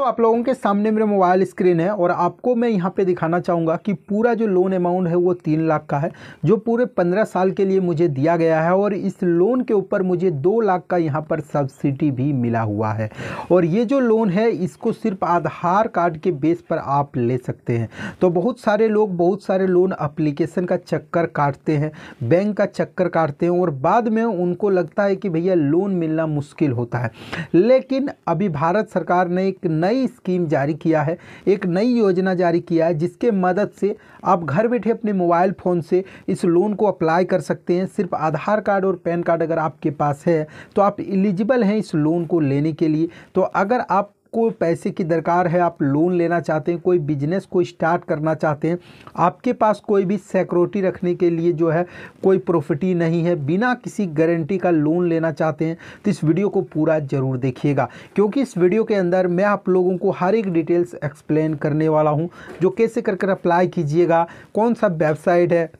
तो आप लोगों के सामने मेरा मोबाइल स्क्रीन है और आपको मैं यहाँ पे दिखाना चाहूँगा कि पूरा जो लोन अमाउंट है वो तीन लाख का है, जो पूरे पंद्रह साल के लिए मुझे दिया गया है और इस लोन के ऊपर मुझे दो लाख का यहाँ पर सब्सिडी भी मिला हुआ है। और ये जो लोन है, इसको सिर्फ़ आधार कार्ड के बेस पर आप ले सकते हैं। तो बहुत सारे लोग बहुत सारे लोन अप्लीकेशन का चक्कर काटते हैं बैंक का चक्कर काटते हैं और बाद में उनको लगता है कि भैया लोन मिलना मुश्किल होता है। लेकिन अभी भारत सरकार ने एक नए नई स्कीम जारी किया है। एक नई योजना जारी किया है जिसके मदद से आप घर बैठे अपने मोबाइल फ़ोन से इस लोन को अप्लाई कर सकते हैं। सिर्फ़ आधार कार्ड और पैन कार्ड अगर आपके पास है तो आप एलिजिबल हैं इस लोन को लेने के लिए। तो अगर आप को पैसे की दरकार है, आप लोन लेना चाहते हैं, कोई बिज़नेस को स्टार्ट करना चाहते हैं, आपके पास कोई भी सिक्योरिटी रखने के लिए जो है, कोई प्रॉपर्टी नहीं है, बिना किसी गारंटी का लोन लेना चाहते हैं तो इस वीडियो को पूरा ज़रूर देखिएगा। क्योंकि इस वीडियो के अंदर मैं आप लोगों को हर एक डिटेल्स एक्सप्लेन करने वाला हूँ, जो कैसे कर कर अप्लाई कीजिएगा, कौन सा वेबसाइट है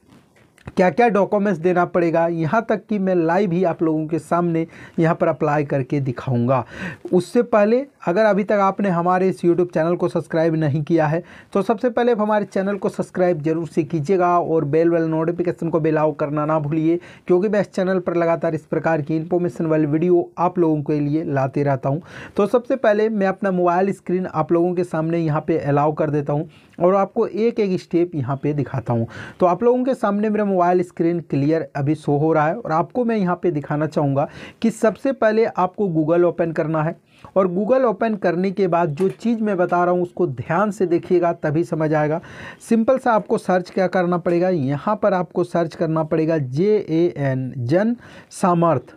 क्या क्या डॉक्यूमेंट्स देना पड़ेगा? यहाँ तक कि मैं लाइव ही आप लोगों के सामने यहाँ पर अप्लाई करके दिखाऊँगा। उससे पहले, अगर अभी तक आपने हमारे इस यूट्यूब चैनल को सब्सक्राइब नहीं किया है तो सबसे पहले हमारे चैनल को सब्सक्राइब ज़रूर से कीजिएगा और बेल वेल नोटिफिकेशन को बेलाव करना ना भूलिए, क्योंकि मैं इस चैनल पर लगातार इस प्रकार की इन्फॉर्मेशन वाली वीडियो आप लोगों के लिए लाते रहता हूँ। तो सबसे पहले मैं अपना मोबाइल स्क्रीन आप लोगों के सामने यहाँ पर अलाउ कर देता हूँ और आपको एक एक स्टेप यहाँ पर दिखाता हूँ। तो आप लोगों के सामने मेरा मोबाइल स्क्रीन क्लियर अभी शो हो रहा है और आपको मैं यहाँ पे दिखाना चाहूँगा कि सबसे पहले आपको गूगल ओपन करना है और गूगल ओपन करने के बाद जो चीज़ मैं बता रहा हूँ उसको ध्यान से देखिएगा तभी समझ आएगा। सिंपल सा आपको सर्च क्या करना पड़ेगा? यहाँ पर आपको सर्च करना पड़ेगा जे ए एन, जन सामर्थ,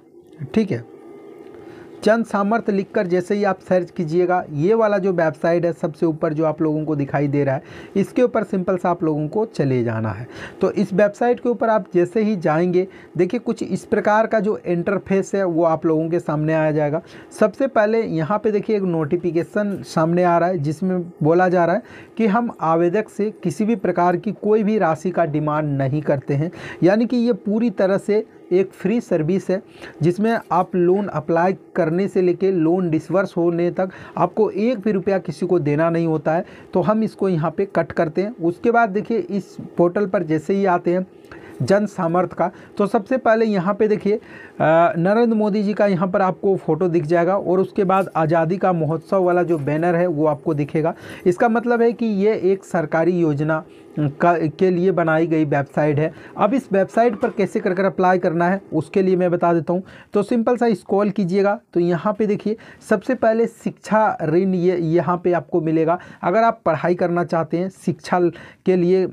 ठीक है? जन सामर्थ्य लिखकर जैसे ही आप सर्च कीजिएगा, ये वाला जो वेबसाइट है, सबसे ऊपर जो आप लोगों को दिखाई दे रहा है, इसके ऊपर सिंपल सा आप लोगों को चले जाना है। तो इस वेबसाइट के ऊपर आप जैसे ही जाएँगे, देखिए कुछ इस प्रकार का जो इंटरफेस है, वो आप लोगों के सामने आ जाएगा। सबसे पहले यहाँ पे देखिए एक नोटिफिकेशन सामने आ रहा है, जिसमें बोला जा रहा है कि हम आवेदक से किसी भी प्रकार की कोई भी राशि का डिमांड नहीं करते हैं। यानी कि ये पूरी तरह से एक फ्री सर्विस है, जिसमें आप लोन अप्लाई करने से लेके लोन डिसवर्स होने तक आपको एक भी रुपया किसी को देना नहीं होता है। तो हम इसको यहाँ पे कट करते हैं। उसके बाद देखिए, इस पोर्टल पर जैसे ही आते हैं जन सामर्थ्य का। तो सबसे पहले यहाँ पे देखिए नरेंद्र मोदी जी का यहाँ पर आपको फ़ोटो दिख जाएगा और उसके बाद आज़ादी का महोत्सव वाला जो बैनर है वो आपको दिखेगा। इसका मतलब है कि ये एक सरकारी योजना का, के लिए बनाई गई वेबसाइट है। अब इस वेबसाइट पर कैसे कर कर अप्लाई करना है, उसके लिए मैं बता देता हूँ। तो सिंपल सा स्क्रॉल कीजिएगा। तो यहाँ पे देखिए, सबसे पहले शिक्षा ऋण ये, यहाँ पे आपको मिलेगा। अगर आप पढ़ाई करना चाहते हैं, शिक्षा के लिए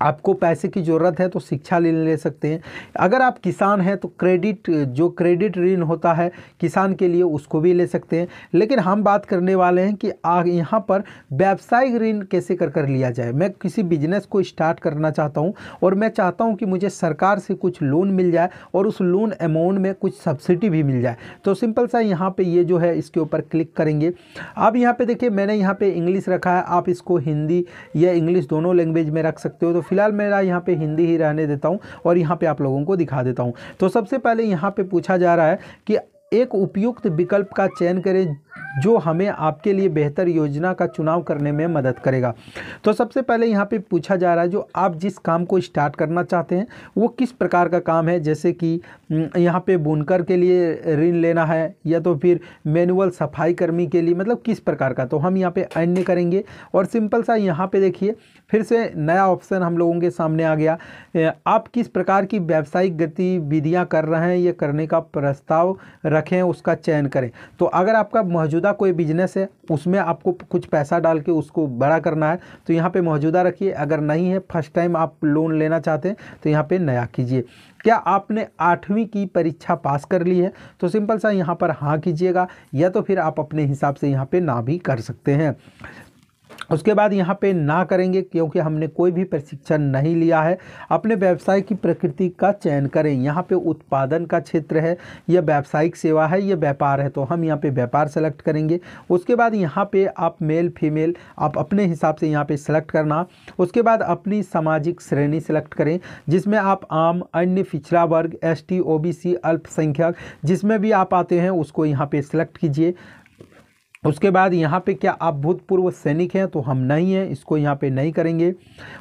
आपको पैसे की ज़रूरत है तो शिक्षा ले ले सकते हैं। अगर आप किसान हैं तो क्रेडिट, जो क्रेडिट ऋण होता है, किसान के लिए उसको भी ले सकते हैं। लेकिन हम बात करने वाले हैं कि आग यहाँ पर व्यावसायिक ऋण कैसे कर कर लिया जाए। मैं किसी बिज़नेस को स्टार्ट करना चाहता हूँ और मैं चाहता हूँ कि मुझे सरकार से कुछ लोन मिल जाए और उस लोन अमाउंट में कुछ सब्सिडी भी मिल जाए। तो सिंपल सा यहाँ पर ये जो है इसके ऊपर क्लिक करेंगे। अब यहाँ पर देखिए, मैंने यहाँ पर इंग्लिश रखा है। आप इसको हिंदी या इंग्लिश दोनों लैंग्वेज में रख सकते हो। तो फ़िलहाल मेरा यहाँ पे हिंदी ही रहने देता हूँ और यहाँ पे आप लोगों को दिखा देता हूँ। तो सबसे पहले यहाँ पे पूछा जा रहा है कि एक उपयुक्त विकल्प का चयन करें जो हमें आपके लिए बेहतर योजना का चुनाव करने में मदद करेगा। तो सबसे पहले यहाँ पे पूछा जा रहा है, जो आप जिस काम को स्टार्ट करना चाहते हैं, वो किस प्रकार का काम है? जैसे कि यहाँ पे बुनकर के लिए ऋण लेना है, या तो फिर मैनुअल सफ़ाई कर्मी के लिए मतलब किस प्रकार का? तो हम यहाँ पे अन्य करेंगे और सिंपल सा यहाँ पे देखिए, फिर से नया ऑप्शन हम लोगों के सामने आ गया। आप किस प्रकार की व्यावसायिक गतिविधियाँ कर रहे हैं ये करने का प्रस्ताव रखें उसका चयन करें। तो अगर आपका मौजूदा कोई बिज़नेस है, उसमें आपको कुछ पैसा डाल के उसको बड़ा करना है तो यहाँ पे मौजूदा रखिए। अगर नहीं है फ़र्स्ट टाइम आप लोन लेना चाहते हैं तो यहाँ पे नया कीजिए। क्या आपने आठवीं की परीक्षा पास कर ली है? तो सिंपल सा यहाँ पर हाँ कीजिएगा, या तो फिर आप अपने हिसाब से यहाँ पर ना भी कर सकते हैं। उसके बाद यहाँ पे ना करेंगे क्योंकि हमने कोई भी प्रशिक्षण नहीं लिया है। अपने व्यवसाय की प्रकृति का चयन करें। यहाँ पे उत्पादन का क्षेत्र है, यह व्यावसायिक सेवा है, यह व्यापार है तो हम यहाँ पे व्यापार सेलेक्ट करेंगे। उसके बाद यहाँ पे आप मेल फीमेल आप अपने हिसाब से यहाँ पे सेलेक्ट करना। उसके बाद अपनी सामाजिक श्रेणी सेलेक्ट करें, जिसमें आप आम, अन्य, पिछड़ा वर्ग एस टी अल्पसंख्यक, जिसमें भी आप आते हैं, उसको यहाँ पर सेलेक्ट कीजिए। उसके बाद यहाँ पे क्या आप भूतपूर्व सैनिक हैं तो हम नहीं हैं, इसको यहाँ पे नहीं करेंगे।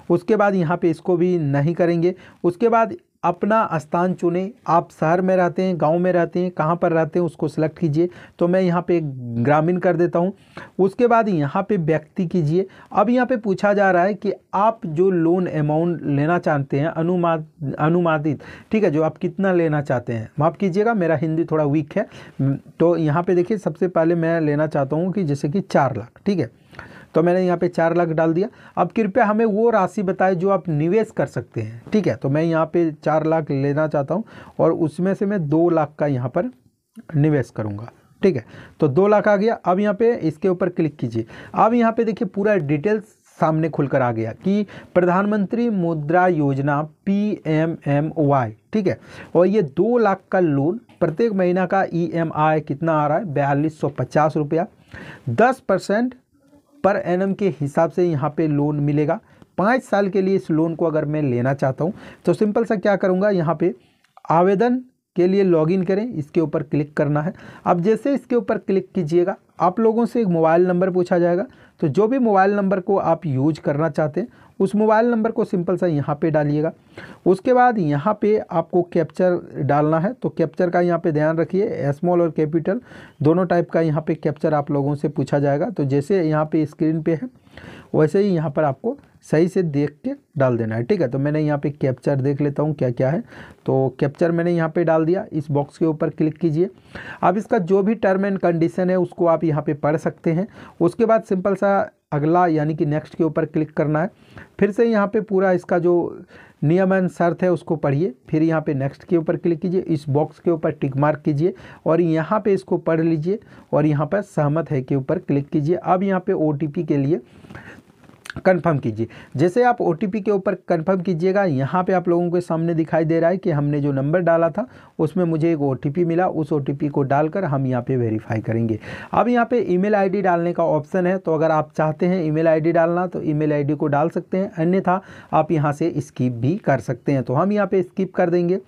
उसके बाद यहाँ पे इसको भी नहीं करेंगे। उसके बाद अपना स्थान चुने। आप शहर में रहते हैं, गाँव में रहते हैं, कहाँ पर रहते हैं, उसको सिलेक्ट कीजिए। तो मैं यहाँ पे ग्रामीण कर देता हूँ। उसके बाद यहाँ पे व्यक्ति कीजिए। अब यहाँ पे पूछा जा रहा है कि आप जो लोन अमाउंट लेना चाहते हैं अनुमाद अनुमादित, ठीक है, जो आप कितना लेना चाहते हैं, माफ़ कीजिएगा, मेरा हिंदी थोड़ा वीक है। तो यहाँ पर देखिए, सबसे पहले मैं लेना चाहता हूँ कि जैसे कि चार लाख, ठीक है। तो मैंने यहाँ पे चार लाख डाल दिया। अब कृपया हमें वो राशि बताएँ जो आप निवेश कर सकते हैं। ठीक है तो मैं यहाँ पे चार लाख लेना चाहता हूँ और उसमें से मैं दो लाख का यहाँ पर निवेश करूँगा। ठीक है तो दो लाख आ गया। अब यहाँ पे इसके ऊपर क्लिक कीजिए। अब यहाँ पे देखिए पूरा डिटेल्स सामने खुलकर आ गया कि प्रधानमंत्री मुद्रा योजना पी एम एम वाई ठीक है, और ये दो लाख का लोन प्रत्येक महीना का ई एम आई कितना आ रहा है? बयालीस सौ पचास रुपया। दस परसेंट पर एनम के हिसाब से यहाँ पे लोन मिलेगा। पाँच साल के लिए इस लोन को अगर मैं लेना चाहता हूँ तो सिंपल सा क्या करूँगा, यहाँ पे आवेदन के लिए लॉगिन करें, इसके ऊपर क्लिक करना है। अब जैसे इसके ऊपर क्लिक कीजिएगा आप लोगों से एक मोबाइल नंबर पूछा जाएगा। तो जो भी मोबाइल नंबर को आप यूज़ करना चाहते हैं, उस मोबाइल नंबर को सिंपल सा यहाँ पे डालिएगा। उसके बाद यहाँ पे आपको कैप्चर डालना है तो कैप्चर का यहाँ पे ध्यान रखिए। स्मॉल और कैपिटल दोनों टाइप का यहाँ पे कैप्चर आप लोगों से पूछा जाएगा। तो जैसे यहाँ पे स्क्रीन पे है, वैसे ही यहाँ पर आपको सही से देख के डाल देना है, ठीक है? तो मैंने यहाँ पे कैप्चर देख लेता हूँ क्या क्या है। तो कैप्चर मैंने यहाँ पे डाल दिया। इस बॉक्स के ऊपर क्लिक कीजिए। अब इसका जो भी टर्म एंड कंडीशन है, उसको आप यहाँ पे पढ़ सकते हैं। उसके बाद सिंपल सा अगला, यानी कि नेक्स्ट के ऊपर क्लिक करना है। फिर से यहाँ पे पूरा इसका जो नियम एंड शर्त है, उसको पढ़िए। फिर यहाँ पे नेक्स्ट के ऊपर क्लिक कीजिए। इस बॉक्स के ऊपर टिक मार्क कीजिए और यहाँ पे इसको पढ़ लीजिए और यहाँ पर सहमत है के ऊपर क्लिक कीजिए। अब यहाँ पे ओ के लिए कंफर्म कीजिए। जैसे आप ओटीपी के ऊपर कंफर्म कीजिएगा, यहाँ पे आप लोगों के सामने दिखाई दे रहा है कि हमने जो नंबर डाला था, उसमें मुझे एक ओटीपी मिला। उस ओटीपी को डालकर हम यहाँ पे वेरीफाई करेंगे। अब यहाँ पे ईमेल आईडी डालने का ऑप्शन है तो अगर आप चाहते हैं ईमेल आईडी डालना तो ईमेल आईडी को डाल सकते हैं। अन्यथा, आप यहाँ से स्किप भी कर सकते हैं। तो हम यहाँ पर स्किप कर देंगे।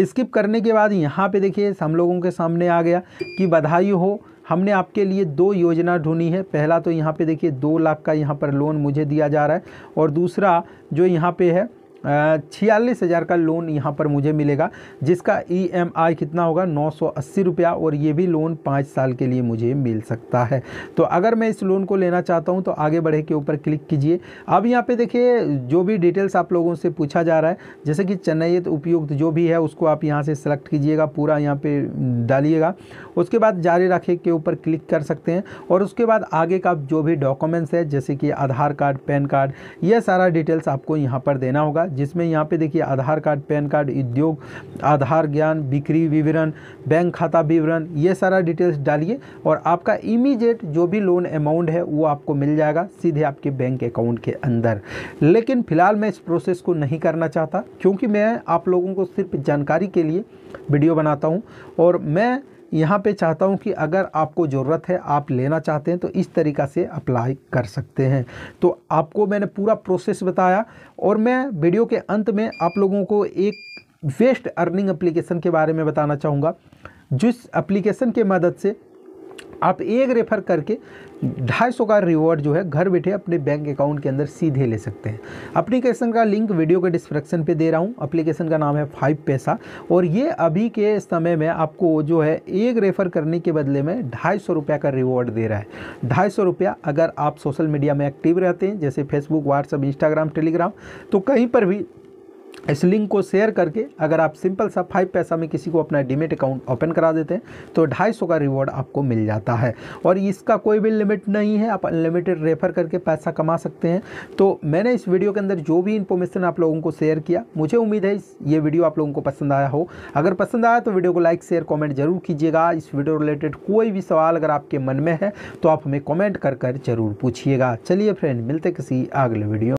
स्किप करने के बाद यहाँ पर देखिए, हम लोगों के सामने आ गया कि बधाई हो। हमने आपके लिए दो योजना ढूंढी है। पहला तो यहाँ पे देखिए दो लाख का यहाँ पर लोन मुझे दिया जा रहा है और दूसरा जो यहाँ पे है छियालीस हज़ार का लोन यहाँ पर मुझे मिलेगा, जिसका ईएमआई e कितना होगा? नौ सौ अस्सी रुपया, और ये भी लोन पाँच साल के लिए मुझे मिल सकता है। तो अगर मैं इस लोन को लेना चाहता हूँ तो आगे बढ़े के ऊपर क्लिक कीजिए। अब यहाँ पे देखिए, जो भी डिटेल्स आप लोगों से पूछा जा रहा है, जैसे कि चेन्नई उपयुक्त जो भी है, उसको आप यहाँ से सेलेक्ट कीजिएगा, पूरा यहाँ पर डालिएगा। उसके बाद जारी रखे के ऊपर क्लिक कर सकते हैं, और उसके बाद आगे का जो भी डॉक्यूमेंट्स है, जैसे कि आधार कार्ड, पैन कार्ड यह सारा डिटेल्स आपको यहाँ पर देना होगा जिसमें यहाँ पे देखिए आधार कार्ड, पैन कार्ड, उद्योग, आधार ज्ञान, बिक्री विवरण, बैंक खाता विवरण, ये सारा डिटेल्स डालिए और आपका इमीडिएट जो भी लोन अमाउंट है वो आपको मिल जाएगा सीधे आपके बैंक अकाउंट के अंदर। लेकिन फ़िलहाल मैं इस प्रोसेस को नहीं करना चाहता क्योंकि मैं आप लोगों को सिर्फ़ जानकारी के लिए वीडियो बनाता हूँ और मैं यहाँ पे चाहता हूँ कि अगर आपको ज़रूरत है, आप लेना चाहते हैं तो इस तरीक़ा से अप्लाई कर सकते हैं। तो आपको मैंने पूरा प्रोसेस बताया और मैं वीडियो के अंत में आप लोगों को एक वेस्ट अर्निंग एप्लीकेशन के बारे में बताना चाहूँगा, जिस एप्लीकेशन के मदद से आप एक रेफर करके ढाई सौ का रिवॉर्ड जो है घर बैठे अपने बैंक अकाउंट के अंदर सीधे ले सकते हैं। अप्लीकेशन का लिंक वीडियो के डिस्क्रिप्शन पे दे रहा हूँ। अप्लीकेशन का नाम है फाइव पैसा। और ये अभी के समय में आपको जो है एक रेफर करने के बदले में ढाई सौ रुपया का रिवॉर्ड दे रहा है। ढाई सौ रुपया अगर आप सोशल मीडिया में एक्टिव रहते हैं, जैसे फेसबुक व्हाट्सअप इंस्टाग्राम टेलीग्राम तो कहीं पर भी इस लिंक को शेयर करके अगर आप सिंपल सा फाइव पैसा में किसी को अपना डीमेट अकाउंट ओपन करा देते हैं तो ढाई सौ का रिवॉर्ड आपको मिल जाता है। और इसका कोई भी लिमिट नहीं है, आप अनलिमिटेड रेफर करके पैसा कमा सकते हैं। तो मैंने इस वीडियो के अंदर जो भी इन्फॉर्मेशन आप लोगों को शेयर किया, मुझे उम्मीद है ये वीडियो आप लोगों को पसंद आया हो। अगर पसंद आया तो वीडियो को लाइक शेयर कॉमेंट ज़रूर कीजिएगा। इस वीडियो रिलेटेड कोई भी सवाल अगर आपके मन में है तो आप हमें कॉमेंट कर कर ज़रूर पूछिएगा। चलिए फ्रेंड मिलते किसी अगले वीडियो